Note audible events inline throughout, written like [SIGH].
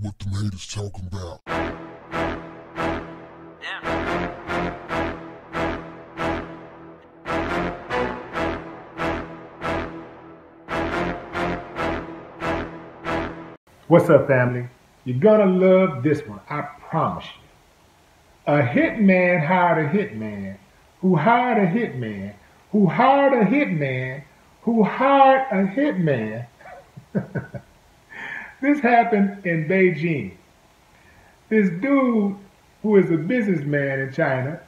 what the haters talking about. What's up, family? You're gonna love this one, I promise you. A hitman hired a hitman, who hired a hitman, who hired a hitman, who hired a hitman. [LAUGHS] this happened in Beijing. This dude, who is a businessman in China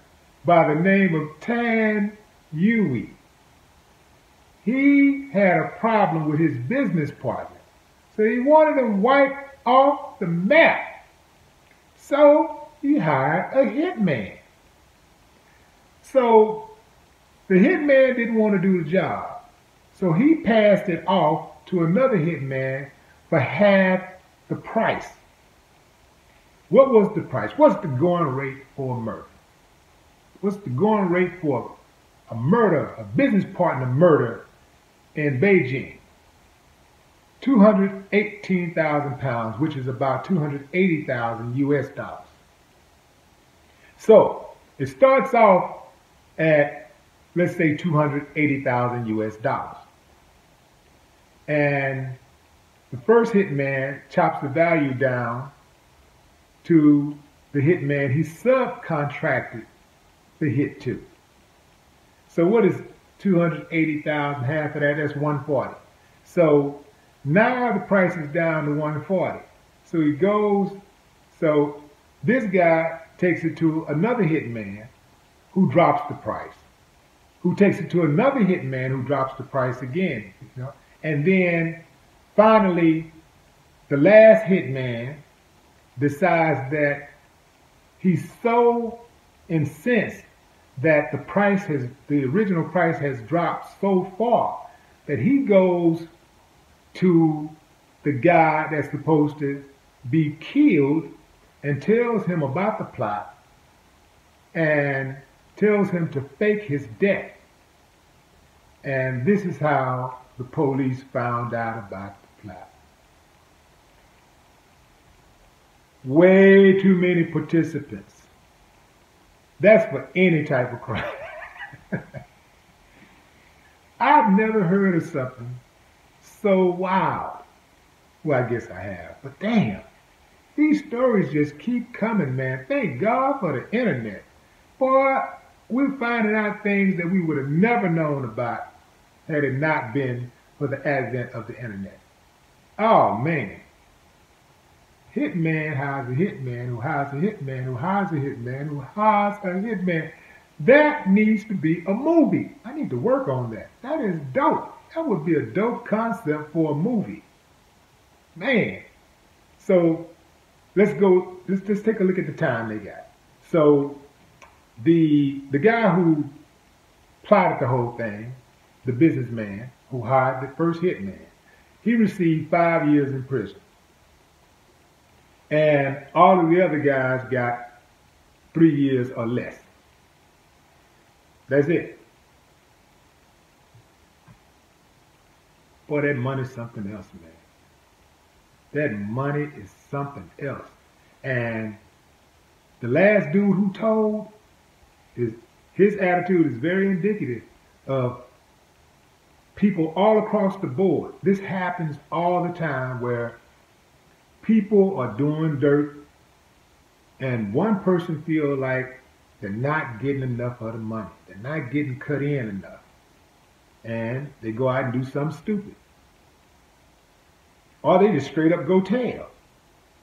by the name of Tan Youhui, he had a problem with his business partner. So he wanted to wipe off the map. So he hired a hitman. So the hitman didn't want to do the job. So he passed it off to another hitman for half the price. What was the price? What's the going rate for a murder? What's the going rate for a murder, a business partner murder in Beijing? 218,000 pounds, which is about 280,000 US dollars. So it starts off at, let's say, 280,000 US dollars. And the first hitman chops the value down to the hitman he subcontracted the hit to. So what is 280,000? Half of that, that's 140. So now the price is down to 140. So he goes, so this guy takes it to another hitman who drops the price, who takes it to another hitman who drops the price again. You know? And then finally, the last hitman decides that he's so incensed that the price has, the original price has dropped so far that he goes to the guy that's supposed to be killed and tells him about the plot and tells him to fake his death. And this is how the police found out about Way too many participants. That's for any type of crime. [LAUGHS] I've never heard of something so wild. Well, I guess I have, but damn, these stories just keep coming, man. Thank God for the internet. Boy, we're finding out things that we would have never known about had it not been for the advent of the internet. Oh, man. Hitman hires a hitman who hires a hitman who hires a hitman who hires a hitman. That needs to be a movie. I need to work on that. That is dope. That would be a dope concept for a movie. Man. So let's go, let's just take a look at the time they got. So the the guy who plotted the whole thing, the businessman who hired the first hitman, he received five years in prison. And all of the other guys got three years or less. That's it. Boy, that money's something else, man. That money is something else. And the last dude who told, his, his attitude is very indicative of people all across the board. This happens all the time where people are doing dirt and one person feels like they're not getting enough of the money. They're not getting cut in enough and they go out and do something stupid. Or they just straight up go tail.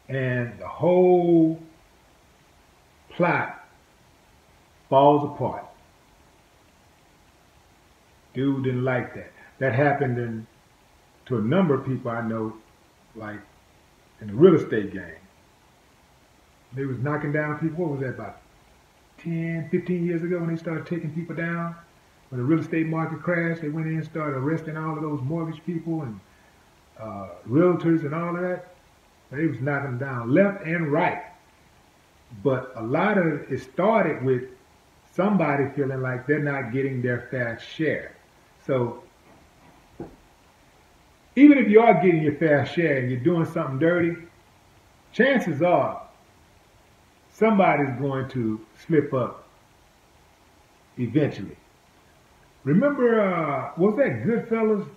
And the whole plot falls apart. Dude didn't like that. That happened in, to a number of people I know, like in the real estate game. They was knocking down people, what was that, about 10, 15 years ago when they started taking people down? when the real estate market crashed, they went in and started arresting all of those mortgage people and uh, realtors and all of that. They was knocking them down left and right. But a lot of it started with somebody feeling like they're not getting their fair share. So even if you are getting your fair share and you're doing something dirty, chances are somebody's going to slip up eventually. Remember, uh, was that Goodfellas?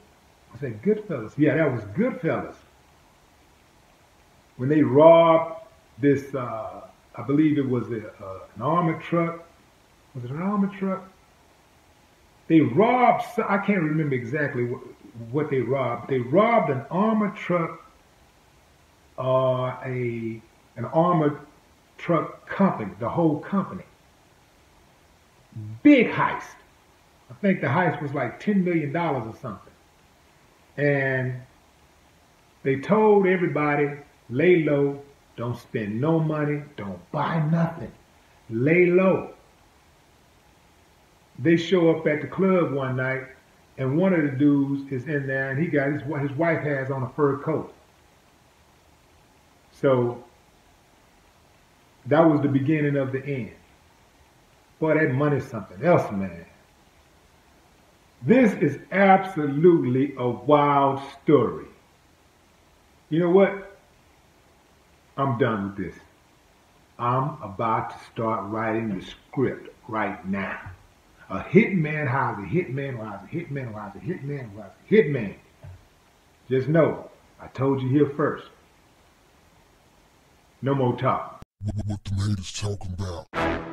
Was that Goodfellas? Yeah, that was Goodfellas. When they robbed this, uh, I believe it was a, uh, an armored truck. Was it an armored truck? They robbed, I can't remember exactly what, what they robbed. They robbed an armored truck, uh, a an armored truck company, the whole company. Big heist. I think the heist was like $10 million or something. And they told everybody, lay low, don't spend no money, don't buy nothing, lay low. They show up at the club one night, and one of the dudes is in there, and he got his, his wife has on a fur coat. So that was the beginning of the end. Boy, that money's something else, man. This is absolutely a wild story. You know what? I'm done with this. I'm about to start writing the script right now. A hitman hires a hitman who hires a hitman who hires a hitman who hires a hitman. Just know, I told you here first. No more talk. What, the haters talking about?